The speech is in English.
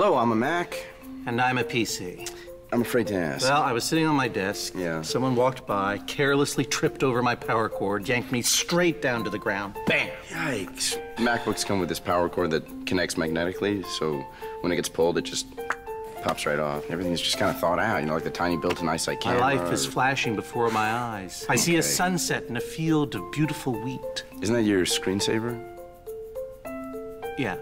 Hello, I'm a Mac. And I'm a PC. I'm afraid to ask. Well, I was sitting on my desk. Yeah. Someone walked by, carelessly tripped over my power cord, yanked me straight down to the ground. Bam! Yikes. MacBooks come with this power cord that connects magnetically, so when it gets pulled, it just pops right off. Everything's just kind of thought out, you know, like the tiny built-in iSight camera. My life is flashing before my eyes. I see a sunset in a field of beautiful wheat. Isn't that your screensaver? Yeah.